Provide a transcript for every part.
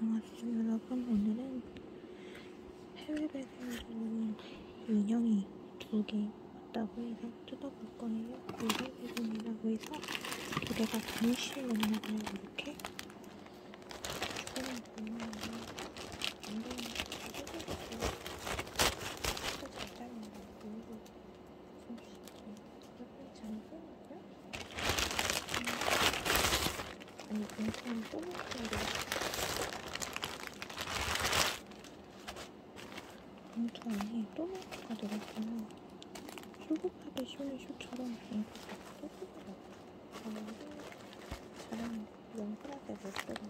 안녕하세요 여러분 오늘은 해외 배송으로 인형이 두 개 왔다고 해서 뜯어볼 거예요. 해외 배송이라고 해서 두 개가 동시에 왔나봐요 이렇게 주변에 보면 안 되는 뜯어볼게요 또잘 잘린다 그리고 손쉽게 잘 보이고요 아니 공통 뽑을게요 봉투 안에 또마토가 들어있어요. 쇼급하기 쉬운 쇼처럼 이렇게 쪼그려. 저는 연보라색 못 들어.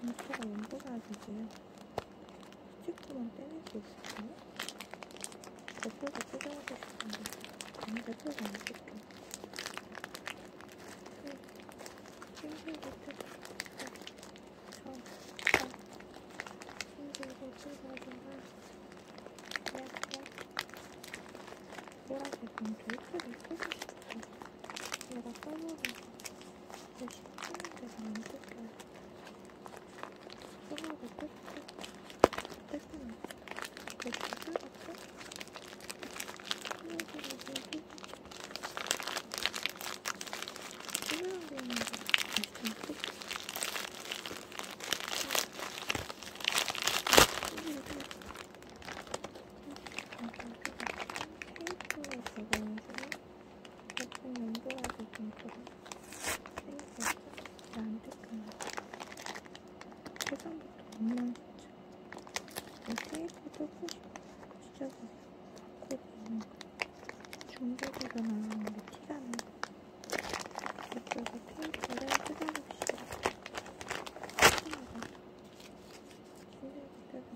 봉투가 연보라색이에요. 스티커만 떼낼 수 있을까요? 대표가 뜯어야고 싶은데 아니 대표가 안 뜯겨. 힘들게 뜯어. 저. 이렇게. 보라색 봉투 예쁘게 쓰고 싶어. 얘가 써보라고. 열심히 쓰는데도 안 뜯겨요. 써보라고 뜯고. 뜯으면 이렇게 뜯었고. 이거를 여기 뜯으라고 했는데 열심히 뜯고. 테이프를 적어서 예쁜 연보라색 봉투를 생겼어. 안 뜯기나. 세상부터 엉망 진짜. 이 테이프 뜯고 싶어. 진짜 갖고 있는 거. 중국에서 나온 게 티가 나. 이쪽에 테이프를 뜯어봅시다. 뜯어봐. 힘들게 뜯어.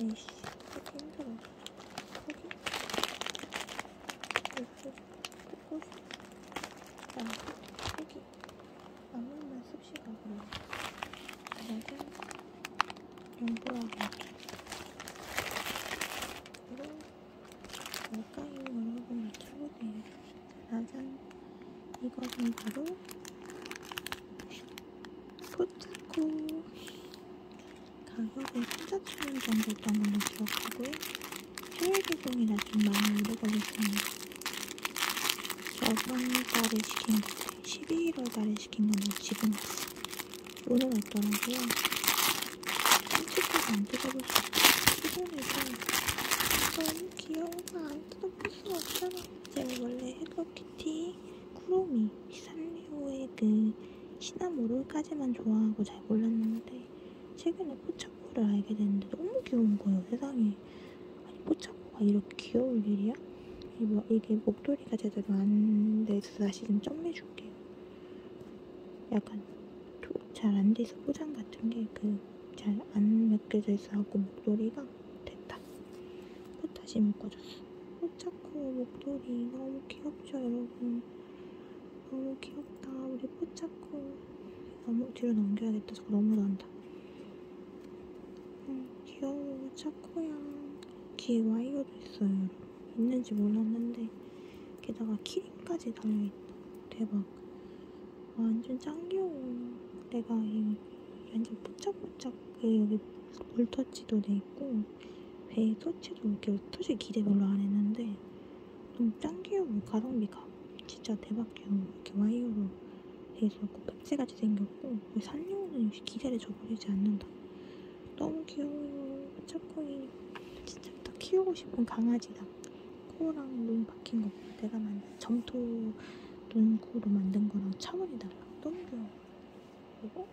에이씨, 그렇게 힘들어. 여기? 이쪽 뜯고 싶어. 아, 여기. 아무나 씁시다, 그럼. 짜잔. 이거 뭘까요? 여러분 맞춰보세요. 짜잔. 이것은 바로 포차코. 가격은 3,400원 정도였던 걸로 기억하고요. 해외 배송이라 좀 많이 오래 걸렸습니다. 저번 달에 시킨 거, 12월 달에 시킨 건데 지금. 오늘 왔더라고요. 솔직히 안 뜯어볼 수 없어. 피곤해서 너무 귀여워서 안 뜯어볼 수가 없잖아. 제가 원래 헬로키티, 쿠로미, 산리오의 그 시나모롤까지만 좋아하고 잘 몰랐는데 최근에 포차코를 알게 됐는데 너무 귀여운 거예요 세상에. 아니 포차코가 이렇게 귀여울 일이야? 이 뭐, 이게 목도리가 제대로 안 돼서 다시 좀 점매줄게요. 약간 잘 안 돼서 포장 같은 게 그 잘 안 벗겨져 있어갖고 목도리가 됐다. 또 다시 묶어줬어. 포차코 목도리 너무 귀엽죠 여러분? 너무 귀엽다 우리 포차코 너무 뒤로 넘겨야겠다. 너무 난다. 응, 귀여워. 차코야. 귀에 와이어도 있어요 있는지 몰랐는데 게다가 키링까지 달려있다. 대박. 완전 짱 귀여워. 내가 이 완전 포착포착 그 여기 볼터치도 돼 있고 배에 터치도 이렇게 터치 기대 별로 안 했는데 너무 짱 귀여워. 가성비가. 진짜 대박 귀여워 이렇게 와이어로 돼있었고 팩스같이 생겼고 산리오는 역시 기대를 저버리지 않는다. 너무 귀여워요. 차코이 진짜 더 키우고 싶은 강아지다. 코랑 눈 박힌 거 내가 만든 점토 눈 코로 만든 거랑 차원이 달라. 너무 귀여워. 그리고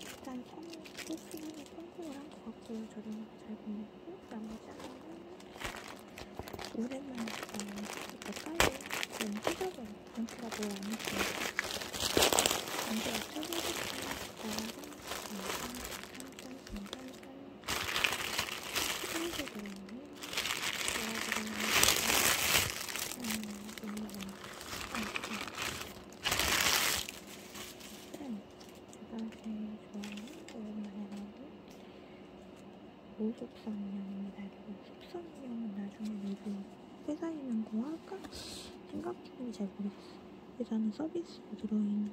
일단 선물 소스는 성공을 한것 같고요. 저를 잘 보냈고 나머지 하나는 오랜만에 이거 까요 그럼 찢어져요 봉투가 뭐안 있어요 먼저 맞춰보겠습니다 짜라란 오속성형입니다. 속성형은 나중에 리뷰 회사 있는 거 할까 생각 중인데 잘 모르겠어. 일단은 서비스로 들어있는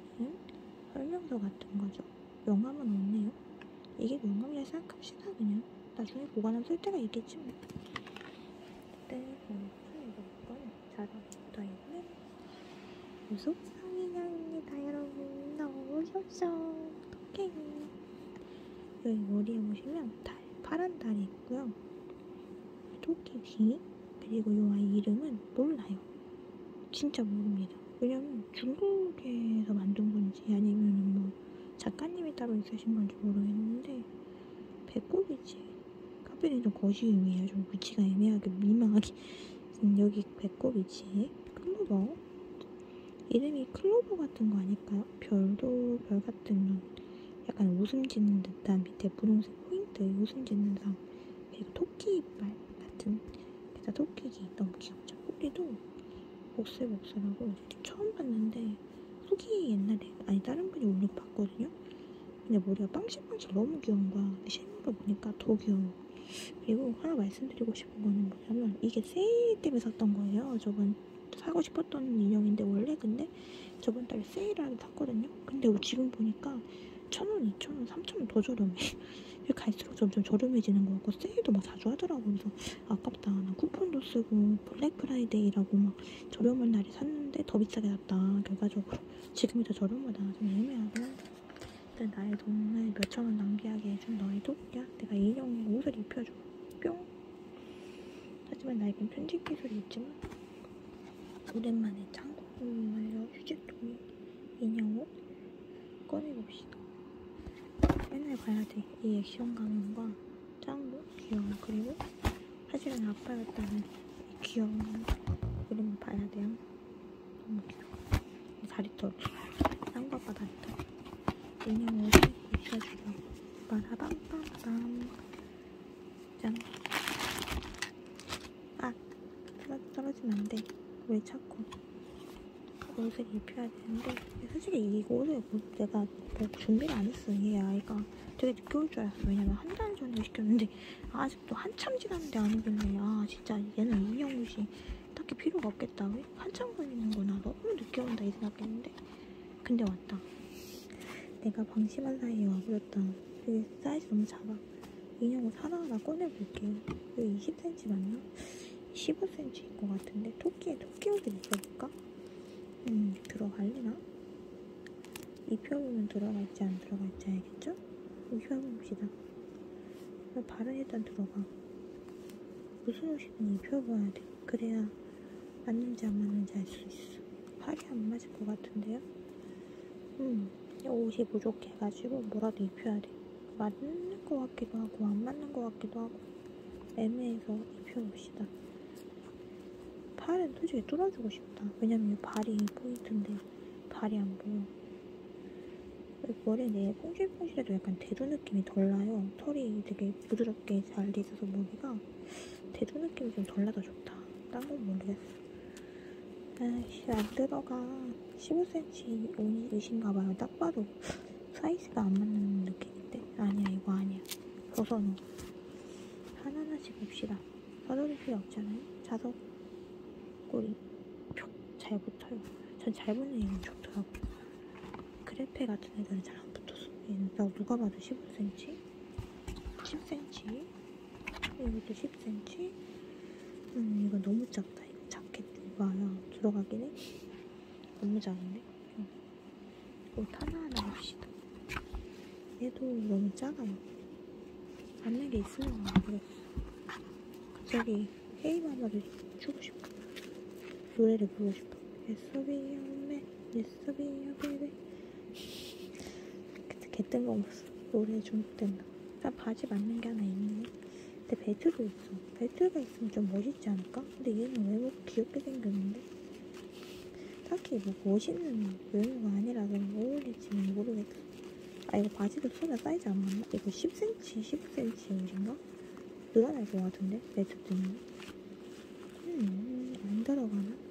설명서 같은 거죠. 명함은 없네요. 이게 명함이라 생각합시다 그냥. 나중에 보관하면 쓸 때가 있겠지 뭐. 그때 보니까 이거 뭐가요? 자동부터 있는 무속성인형입니다 여러분. 너무 귀엽죠? 어떡해. 여기 머리에 보시면 달, 파란 달이 있고요. 토끼 귀, 그리고 이 아이 이름은 몰라요. 진짜 모릅니다. 왜냐면 중국에서 만든 건지 아니면 뭐 작가님이 따로 있으신 건지 모르겠는데 배꼽이지. 카페는 좀 거시기미해요. 좀 위치가 애매하게 민망하게. 음, 여기 배꼽이지. 클로버. 이름이 클로버 같은 거 아닐까요? 별도 별 같은 건 약간 웃음 짓는 듯한 밑에 분홍색 포인트 웃음 짓는 상 그리고 토끼 이빨 같은 그래서 토끼기 너무 귀엽죠. 꼬리도 복슬복슬하고 처음 봤는데 후기 옛날에 아니 다른 분이 올린 거 봤거든요. 근데 머리가 빵실빵실 너무 귀여운 거야. 근데 실물로 보니까 더 귀여워. 그리고 하나 말씀드리고 싶은 거는 뭐냐면 이게 세일 때문에 샀던 거예요. 저번 사고 싶었던 인형인데 원래 근데 저번 달에 세일하길래 샀거든요. 근데 지금 보니까 천 원, 이천 원, 삼천 원 더 저렴해. 갈수록 점점 저렴해지는 것 같고 세일도 막 자주 하더라고. 그래서 아깝다. 나 쿠폰도 쓰고 Black Friday라고 막 저렴한 날에 샀는데 더 비싸게 샀다. 결과적으로 지금이 더 저렴하다. 좀 애매하긴 한데 일단 나의 돈을 몇천 원 낭비하게 해준 너의 토끼야. 내가 인형 옷을 입혀줘. 뿅. 하지만 나에겐 편집 기술이 있지만 오랜만에 창고물로 휴지통에 인형 옷 꺼내봅시다. 맨날 봐야 돼. 이 액션 가면과 짱구 귀여워. 그리고 하지만 아빠였다는 이 귀여운 그림을 봐야 돼요. 너무 귀여워. 이 다리털. 짱구 아빠 다리털. 인형 옷을 입혀주려고. 빠라밤빰빰. 짠. 아, 떨어, 떨어지면 안 돼. 왜 자꾸. 옷을 입혀야 되는데 솔직히 이 옷을 뭐 내가 뭐 준비를 안 했어 얘 아이가. 되게 늦게 올 줄 알았어. 왜냐면 한 달 전에 시켰는데 아직도 한참 지났는데 안 오길래. 아 진짜 얘는 옷이 딱히 필요가 없겠다. 왜 한참 걸리는구나? 너무 늦게 온다 이 생각했는데. 근데 왔다. 내가 방심한 사이에 와버렸다. 되게 사이즈 너무 작아. 인형 옷 하나하나 꺼내볼게요. 여기 20cm 맞나? 15cm인 것 같은데 토끼에 토끼 옷을 입혀볼까? 음, 들어갈리나? 입혀보면 들어갈지 안 들어갈지 알겠죠? 입혀봅시다. 발은 일단 들어가. 무슨 옷이든 입혀봐야 돼. 그래야 맞는지 안 맞는지 알 수 있어. 팔이 안 맞을 것 같은데요? 음, 옷이 부족해가지고 뭐라도 입혀야 돼. 맞는 것 같기도 하고 안 맞는 것 같기도 하고 애매해서 입혀봅시다. 팔은 솔직히 뚫어주고 싶다. 왜냐면 이 발이 포인트인데 발이 안 보여. 머리 내 퐁실퐁실해도 약간 대두 느낌이 덜 나요. 털이 되게 부드럽게 잘 돼 있어서 머리가 대두 느낌이 좀 덜 나서 좋다. 딴 건 모르겠어. 아이씨 안 들어가. 15cm 옷인가 봐요. 딱 봐도 사이즈가 안 맞는 느낌인데 아니야 이거 아니야. 벗어놓. 하나하나씩 봅시다. 서두를 필요 없잖아요. 자석 꼬리 잘 붙어요. 전 잘 붙는 애는 좋더라고. 크레페 같은 애들은 잘 안 붙어서. 얘는 나 누가 봐도 15cm, 10cm, 이것도 10cm. 음 이거 너무 작다. 이거 자켓 입어야 들어가긴 해. 너무 작은데. 응. 옷 하나하나 봅시다. 얘도 너무 작아요. 맞는 게 있으면 모르겠어. 갑자기 헤이마마를 추고 싶어. 노래를 부르고 싶어. Be your baby. 그때 개뜬금없어. 노래 중독된다. 일단 바지 맞는 게 하나 있네. 근데 벨트도 있어. 벨트가 있으면 좀 멋있지 않을까? 근데 얘는 외모 귀엽게 생겼는데? 딱히 뭐 멋있는 외모가 아니라서 어울릴지는 모르겠어. 아 이거 바지도 소나 사이즈 안 맞나? 이거 10cm, 15cm 옷인가? 늘어날 것 같은데? 벨트 때문에. 음, 안 들어가나?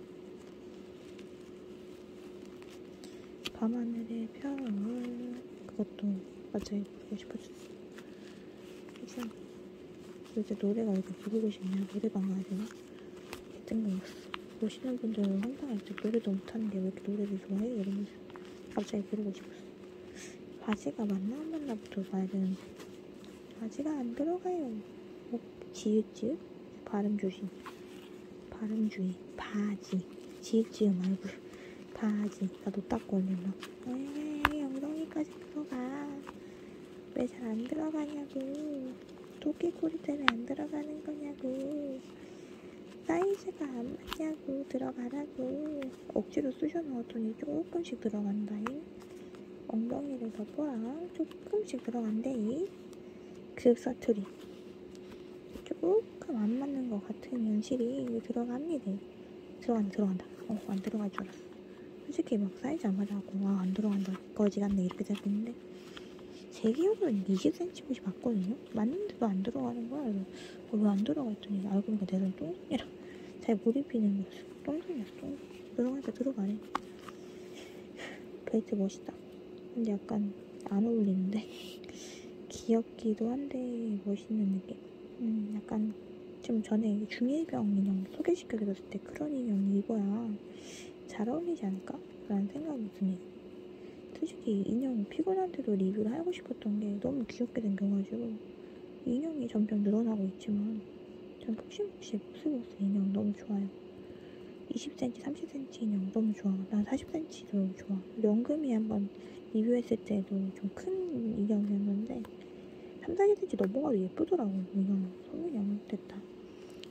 밤하늘의 별 그것도 맞아요 부르고 싶어졌어 그래서 요새 노래가 왜 이렇게 부르고 싶냐 노래방 가야 되나? 뜬금없어 보시는 분들은 황당했죠. 노래도 못하는데 왜 이렇게 노래를 좋아해? 이러면서 갑자기 부르고 싶었어. 바지가 맞나 안 맞나부터 봐야 되는데 바지가 안 들어가요. 어, 지읒지읒 발음 조심. 발음 주의. 바지. 지읒지읒 말고 바지. 나도 닦고 올릴라. 에이 엉덩이까지 들어가. 왜 잘 안 들어가냐고. 토끼꼬리 때문에 안 들어가는 거냐고. 사이즈가 안 맞냐고 들어가라고 억지로 쑤셔 넣었더니 조금씩 들어간다잉 엉덩이를 덮어라 조금씩 들어간대 그 사투리 조금 안 맞는 것 같은 현실이 들어갑니다 들어간다 들어간다 어 안 들어갈 줄 알았어 솔직히 막 사이즈 안 맞아갖고 아안 들어간다 거지 같네 이렇게 생각했는데. 제 기억으로는 20cm 옷이 맞거든요? 맞는데도 안 들어가는 거야. 그래서 어, 왜안 들어가 했더니 알고 보니까 내 손 똥손이라. 잘 못 입히는 거였어 똥손이었어 똥손. 들어가니까 들어가네. 벨트 멋있다. 근데 약간 안 어울리는데. 귀엽기도 한데 멋있는 느낌. 음 약간 좀 전에 중일병 인형 소개시켜드렸을 때 그런 인형 입어야 잘 어울리지 않을까? 라는 생각이 드네요 솔직히 인형 피곤한데도 리뷰를 하고 싶었던 게 너무 귀엽게 생겨가지고 인형이 점점 늘어나고 있지만 전 쓰고 있어 인형 너무 좋아요. 20cm, 30cm 인형 너무 좋아 난 40cm도 좋아. 연금이 한번 리뷰했을 때도 좀 큰 인형이었는데 3, 40cm 넘어가도 예쁘더라고 인형 소민형 됐다.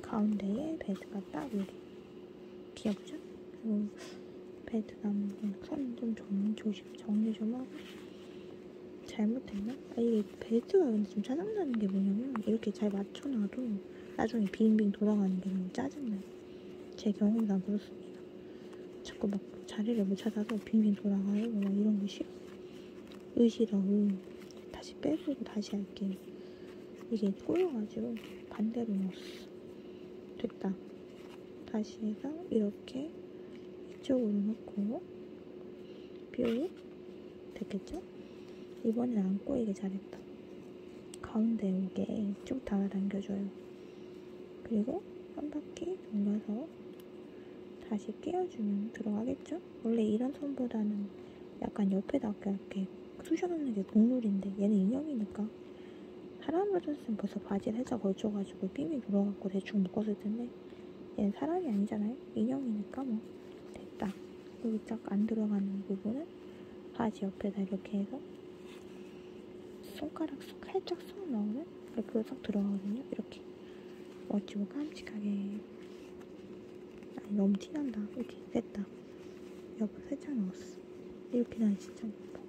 가운데에 벨트가 딱 이렇게 귀엽죠? 그리고 벨트 남은 선좀 정리 조심 정리 좀 하고. 잘못했나? 아 이게 벨트가 근데 좀 짜증나는 게 뭐냐면 이렇게 잘 맞춰놔도 나중에 빙빙 돌아가는 게 너무 짜증나요 제 경우는 그렇습니다. 자꾸 막 자리를 못 찾아서 빙빙 돌아가요? 막 이런 거 싫어. 의시러우 다시 빼고 다시 할게요 이게 꼬여가지고 반대로 넣었어. 됐다. 다시 해서 이렇게 이쪽으로 넣고 뾰 됐겠죠? 이번엔 안 꼬이게 잘했다 가운데 오게 쭉 달아당겨줘요 그리고 한 바퀴 돌려서 다시 끼워주면 들어가겠죠? 원래 이런 손보다는 약간 옆에다 이렇게 쑤셔놓는 게 국룰인데 얘는 인형이니까 사람으로 줬으면 벌써 바지에 살짝 걸쳐가지고 빙빙 돌아갖고 대충 묶었을 텐데 얘는 사람이 아니잖아요? 인형이니까 뭐 됐다. 여기 딱안 들어가는 부분은 바지 옆에다 이렇게 해서 손가락 쏙 살짝 쏙 넣으면 그거 쏙 들어가거든요. 이렇게 멋지고 깜찍하게 아니 너무 티난다. 이렇게 됐다. 여보 살짝 넣었어. 이렇게 나 진짜 예뻐.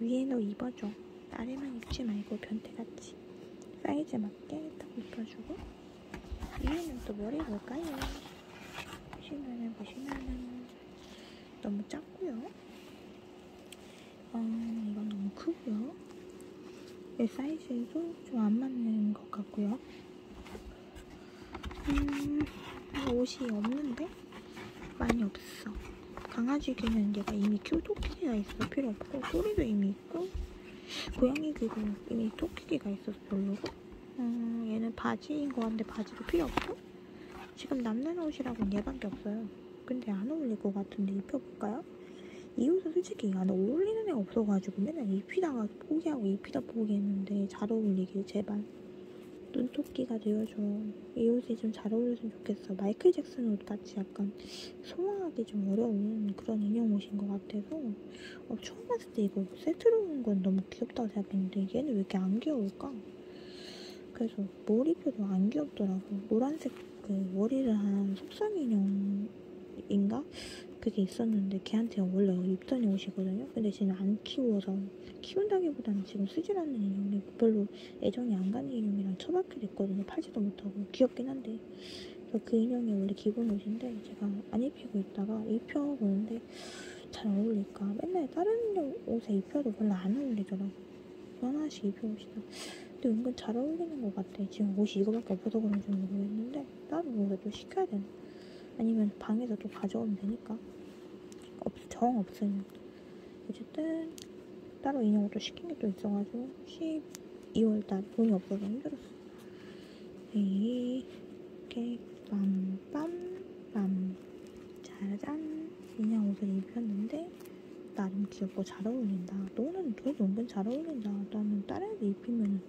위에도 입어줘. 아래만 입지 말고 변태같이 사이즈 맞게 딱 입혀주고 위에는 또뭘 입을까요? 보시면은 너무 작고요 어, 이건 너무 크고요 내 사이즈에도 좀 안 맞는 것 같고요 음, 옷이 없는데? 많이 없어. 강아지 귀는 얘가 이미 큐 토끼기가 있어서 필요 없고, 꼬리도 이미 있고, 고양이 귀도 이미 토끼기가 있어서 별로고, 음, 얘는 바지인 거 같은데 바지도 필요 없고, 지금 남는 옷이라고는 얘밖에 없어요. 근데 안 어울릴 것 같은데 입혀볼까요? 이 옷은 솔직히 안 어울리는 애가 없어가지고 맨날 입히다가 포기하고 입히다 포기했는데 잘 어울리길 제발. 눈토끼가 되어줘. 이 옷이 좀 잘 어울렸으면 좋겠어. 마이클 잭슨 옷 같이 약간 소화하기 좀 어려운 그런 인형 옷인 것 같아서 어, 처음 봤을 때 이거 세트로 온 건 너무 귀엽다고 생각했는데 얘는 왜 이렇게 안 귀여울까? 그래서 뭘 입혀도 안 귀엽더라고. 노란색 그 머리를 한 속성 인형 인가? 그게 있었는데 걔한테 원래 입던 옷이거든요. 근데 지금 안 키워서 키운다기보다는 지금 쓰질 않는 인형이 별로 애정이 안 가는 인형이랑 처박혀 됐거든요. 팔지도 못하고 귀엽긴 한데 그 인형이 원래 기본 옷인데 제가 안 입히고 있다가 입혀보는데 잘 어울릴까? 맨날 다른 옷에 입혀도 별로 안 어울리더라고. 하나씩 입혀봅시다. 근데 은근 잘 어울리는 것 같아. 지금 옷이 이거밖에 없어서 그런지 모르겠는데 다른 또 시켜야 되나? 아니면 방에서 또 가져오면 되니까. 없, 정 없으면. 어쨌든 따로 인형을 또 시킨 게 또 있어가지고 12월달 돈이 없어서 힘들었어. 이렇게 빰빰 빰. 짜잔. 인형 옷을 입혔는데 나름 귀엽고 잘 어울린다. 너는 그래도 은근 잘 어울린다. 나는 다른 애들 입히면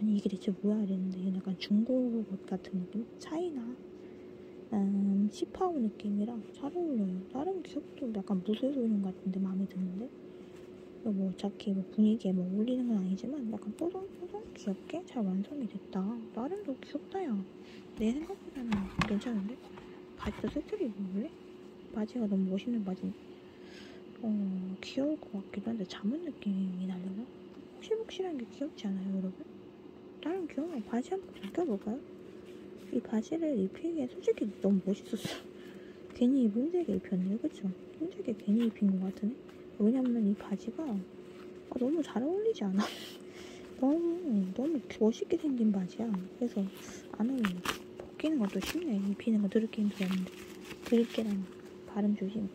아니 이게 대체 뭐야? 이랬는데 이건 약간 중국 옷 같은 느낌? 차이나 음, 시파오 느낌이라 잘 어울려요 나름 귀엽고 약간 무쇠 소년 같은데 마음에 드는데 뭐 어차피 뭐 분위기에 뭐 어울리는 건 아니지만 약간 뽀송뽀송 귀엽게 잘 완성이 됐다 나름 더 귀엽다 야 내 생각보다는 괜찮은데? 바지도 세트를 입어볼래? 바지가 너무 멋있는 바지 어 귀여울 것 같기도 한데 잠은 느낌이 나려나? 혹시복실한 게 귀엽지 않아요 여러분? 나름 귀여워 바지 한번 벗겨볼까요? 이 바지를 입히기에 솔직히 너무 멋있었어. 괜히 문제게 입혔네요 그쵸? 문제게 괜히 입힌 것 같으네. 왜냐면 이 바지가 아, 너무 잘 어울리지 않아? 너무 너무 멋있게 생긴 바지야. 그래서 안 어울려 벗기는 것도 쉽네. 입히는 거 더럽게 힘들었는데 드럽게랑 발음 조심.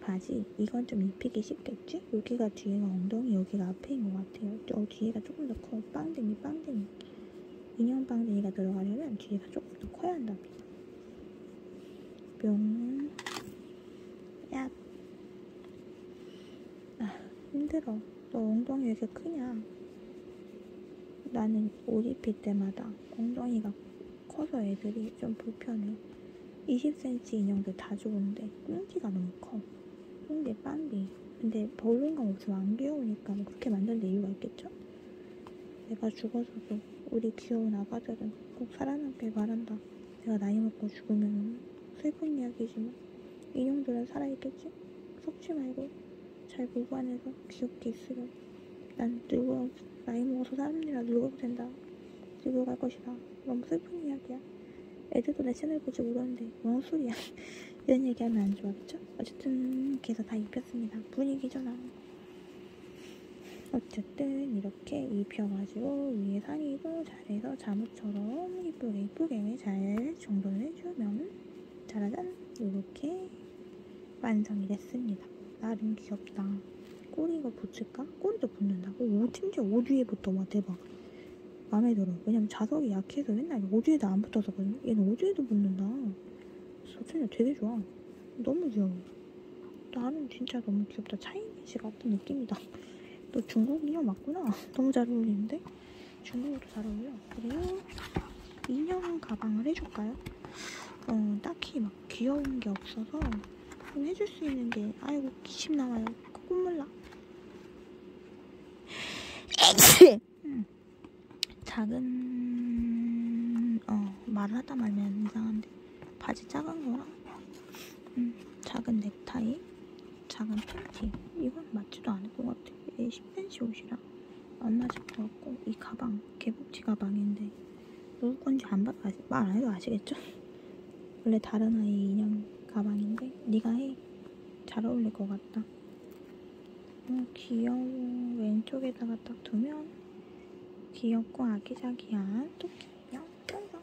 바지 이건 좀 입히기 쉽겠지? 여기가 뒤에가 엉덩이 여기가 앞에인 것 같아요. 저 뒤에가 조금 더 커. 빵댕이 빵댕이 인형 빵댕이가 들어가려면 뒤에가 조금 더 커야 한답니다. 뿅. 야. 아 힘들어. 너 엉덩이 왜 이렇게 크냐? 나는 옷 입힐 때마다 엉덩이가 커서 애들이 좀 불편해. 20cm 인형들 다 좋은데 꽁지가 너무 커. 꽁지 빵비 근데 볼륨감 없으면 안 귀여우니까 뭐 그렇게 만든 데 이유가 있겠죠? 내가 죽어서도 우리 귀여운 아가들은 꼭 살아남길 바란다. 내가 나이 먹고 죽으면 슬픈 이야기지만 인형들은 살아있겠지? 썩지 말고 잘 보관해서 귀엽게 있으렴. 난 늙어 나이 먹어서 사람들이랑 늙어도 된다. 늙어갈 것이다. 너무 슬픈 이야기야. 애들도 내 채널 보지 모르는데 뭔 소리야. 이런 얘기하면 안 좋아. 그쵸? 어쨌든 그래서 다 입혔습니다. 분위기잖아 어쨌든 이렇게 입혀가지고 위에 상의도 잘해서 잠옷처럼 이쁘게 이쁘게 잘 정돈을 해주면 짜라잔 이렇게 완성이 됐습니다. 나름 귀엽다. 꼬리 이거 붙일까? 꼬리도 붙는다고? 오, 심지어 옷 위에 붙어 와 대박 마음에 들어. 왜냐면 자석이 약해서 맨날 옷 위에도 안 붙어서거든 얘는 옷 위에도 붙는다. 소천이 되게 좋아. 너무 귀여워. 나는 진짜 너무 귀엽다. 차이니즈 같은 느낌이다 너 중국 인형 맞구나. 너무 잘 어울리는데? 중국어도 잘 어울려. 그리고 인형 가방을 해줄까요? 어 딱히 막 귀여운 게 없어서 해줄 수 있는 게 아이고 기침 나와요. 콧물 나. 음. 작은 어 말을 하다 말면 이상한데. 바지 작은 거랑 음, 작은 넥타이 작은 팬티. 이건 맞지도 않을 것 같아 얘 10cm 옷이랑 안 맞을 것 같고 이 가방 개복치 가방인데 누구 건지 말안 해도 아시겠죠? 원래 다른 아이 인형 가방인데 네가 해. 잘 어울릴 것 같다. 어, 귀여워. 왼쪽에다가 딱 두면 귀엽고 아기자기한 인형 완성.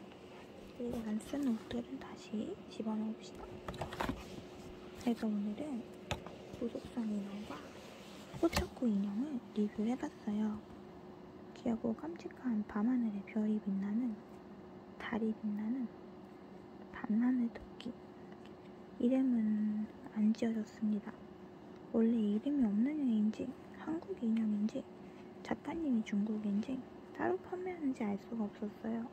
그리고 안 쓴 옷들은 다시 집어넣읍시다. 그래서 오늘은 인형 과 포착구 인형을 리뷰해봤어요. 귀엽고 깜찍한 밤하늘의 별이 빛나는 달이 빛나는 밤하늘 토끼 이름은 안 지어졌습니다. 원래 이름이 없는 애인지 한국 인형인지 작가님이 중국인지 따로 판매하는지 알 수가 없었어요.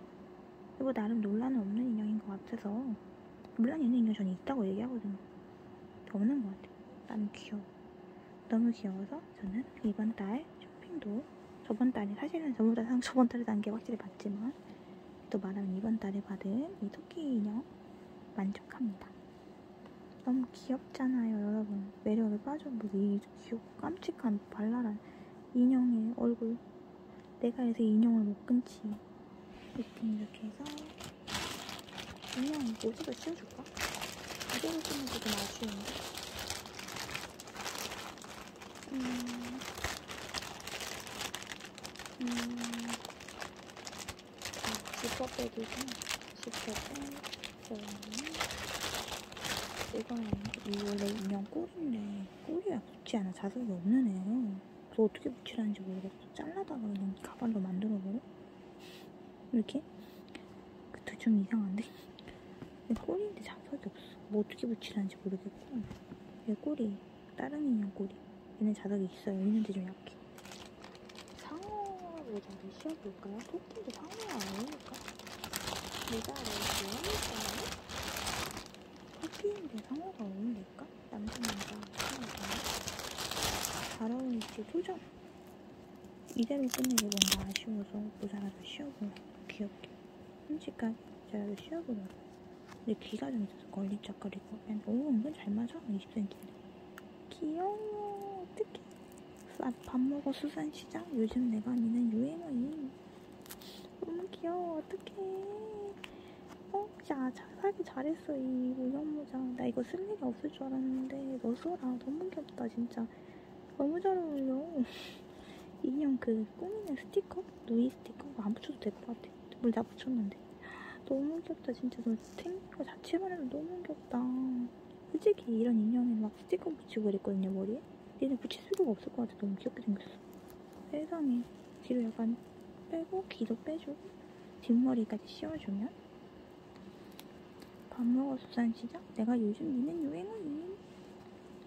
그리고 나름 논란은 없는 인형인 것 같아서 논란 있는 인형 저는 있다고 얘기하거든요. 없는 것 같아요. 나는 귀여워. 너무 귀여워서 저는 이번 달 쇼핑도 저번 달에 사실은 저번 달 저번 달에 단게 확실히 봤지만 또 말하면 이번 달에 받은 이 토끼 인형 만족합니다. 너무 귀엽잖아요, 여러분. 매력에 빠져보고 이 귀엽고 깜찍한 발랄한 인형의 얼굴. 내가 해서 인형을 못 끊지. 이렇게 이렇게 해서 인형 모습을 씌워줄까? 모습을 씌우는 게좀 아쉬운데. 음, 음, 지퍼 빼기고, 지퍼 빼, 이거는 이 원래 인형 꼬리인데 꼬리가 붙지 않아 자석이 없는 애예요. 그래서 어떻게 붙이라는지 모르겠어. 잘라다가 그냥 가발로 만들어버려? 이렇게? 그것도 좀 이상한데? 얘 꼬리인데 자석이 없어. 뭐 어떻게 붙이라는지 모르겠고. 얘 꼬리. 다른 인형 꼬리. 얘는 자석이 있어요. 있는데 좀 약해. 상어 모자를 씌워볼까요? 토끼도 상어랑 어울릴까? 모자를 어울릴까요? 토끼인데 상어가 어울릴까? 남자 남자 상어가 잘 어울릴지 도전! 이대로 끝내기 뭔가 아쉬워서 모자라도 씌워보려고 귀엽게 흠칫한 모자라도 씌워보려고 근데 귀가 좀 있어서 걸리적거리고 오 은근 잘 맞아 20cm인데 귀여워 아, 밥 먹어 수산시장? 요즘 내가 아니는 유행어임. 너무 귀여워 어떡해. 어? 야 자, 사기 잘했어 이 우연 모자. 나 이거 쓸 일이 없을 줄 알았는데 너 써라. 너무 귀엽다 진짜. 너무 잘 어울려. 인형 그 꾸미는 스티커? 누이 스티커? 안 붙여도 될 것 같아. 물다 붙였는데. 너무 귀엽다 진짜. 너 생긴 거 자체만 해도 너무 귀엽다. 솔직히 이런 인형에 막 스티커 붙이고 그랬거든요 머리에 얘는 붙일 수가 없을 것 같아 너무 귀엽게 생겼어. 세상에. 뒤로 약간 빼고 귀도 빼주고 뒷머리까지 씌워주면 밥 먹어 수산시장 내가 요즘 미는 유행어임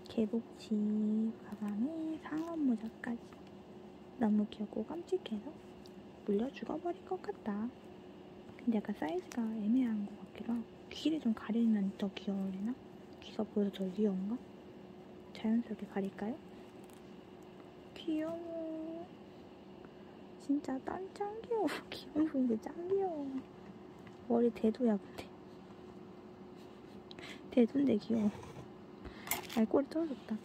개복치 가방에 상어 모자까지. 너무 귀엽고 깜찍해서 물려 죽어버릴 것 같다. 근데 약간 사이즈가 애매한 것 같기도 하고 귀를 좀 가리면 더 귀여울래나? 귀가 보여서 더 귀여운가? 자연스럽게 가릴까요? 귀여워. 진짜 딴짱 귀여워. 귀여운 분인데 짱 귀여워. 머리 대도야 근데 대둔데 귀여워. 알꼬리 떨어졌다.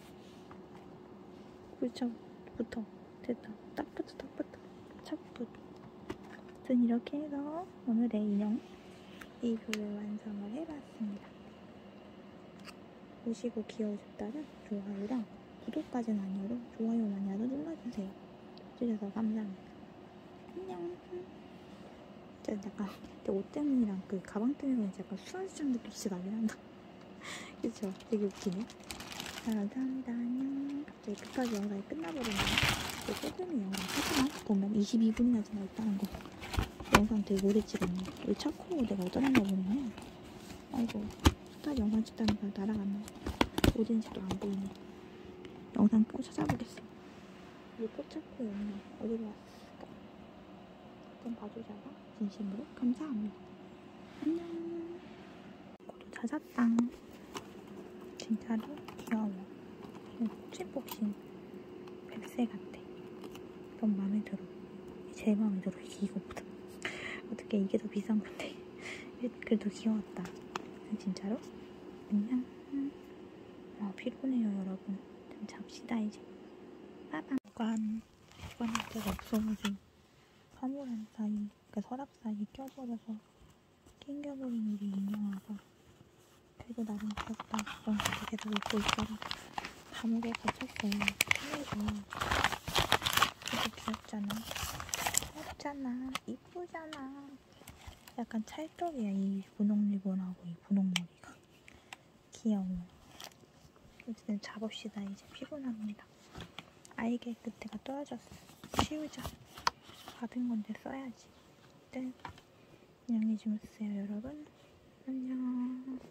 꿀쩍 붙어. 됐다. 딱 붙어 딱 붙어. 착붙 아무튼 이렇게 해서 오늘의 인형 리뷰를 완성을 해봤습니다 보시고 귀여우셨다면 좋아요랑 구독까지는 아니어도 좋아요만이라도 눌러주세요 해주셔서 감사합니다 안녕 진짜 약간 내 옷 때문이랑 그 가방 때문에 약간 수산시장 느낌 진짜 나긴 한다 그쵸? 되게 웃기네. 자, 감사합니다. 안녕. 갑자기 급하게 영상이 끝나버리네요. 또 소금이 영상 하지만 보면 22분이나 지나 있다는 거. 영상 되게 오래 찍었네. 우리 차코 내가 어떠한가 보네. 아이고, 딱 영상 찍다니까 날아갔네. 어딘지도 안 보이네. 영상 끄고 찾아보겠어. 우리 꽃차코 영상 어디로 왔을까? 좀 봐주자고. 진심으로 감사합니다. 안녕. 고도 찾았다. 진짜로 귀여워. 폭신폭신 백세 같아. 너무 마음에 들어. 제일 마음에 들어. 이거보다. 어떻게 이게 더 비싼 건데. 그래도 귀여웠다. 진짜로? 안녕. 아, 피곤해요, 여러분. 좀 잡시다, 이제. 빠밤. 관. 보관할 데가 없어가지고. 사물함 사이, 그러니까 서랍 사이 껴버려서 낑겨버린 우리 인형아가 그래도 나름 귀엽다. 그런 거 계속 입고 있더라. 감옥에 갇혔어요. 편해서. 그래도 귀엽잖아. 귀엽잖아. 이쁘잖아. 약간 찰떡이야. 이 분홍 리본하고 이 분홍 머리가. 귀여워. 어쨌든 잡읍시다. 이제 피곤합니다. 아이게 끝에가 떨어졌어. 치우자. 받은 건데 써야지. 네. 안녕히 주무세요, 여러분. 안녕.